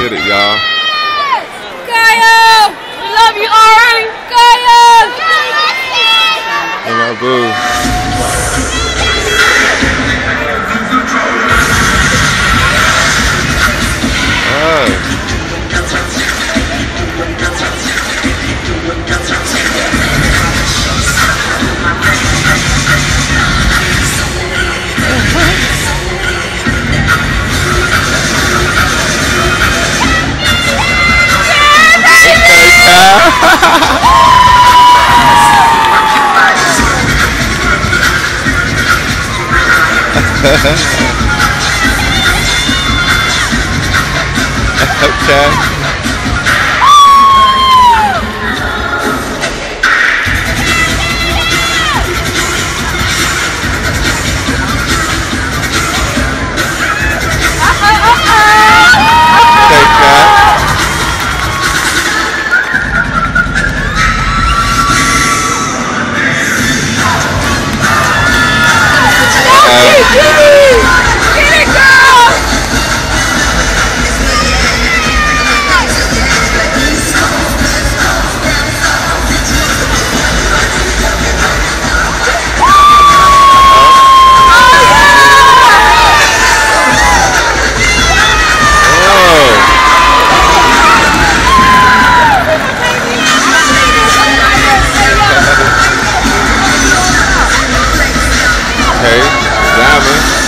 Get it, y'all. Okay. Okay, diamond.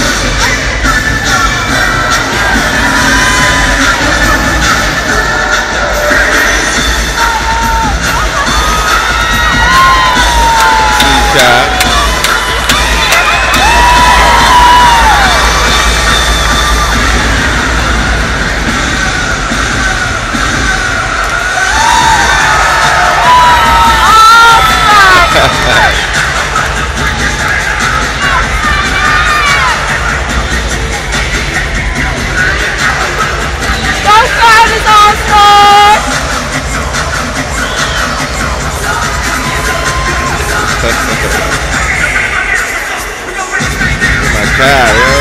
my car, yeah.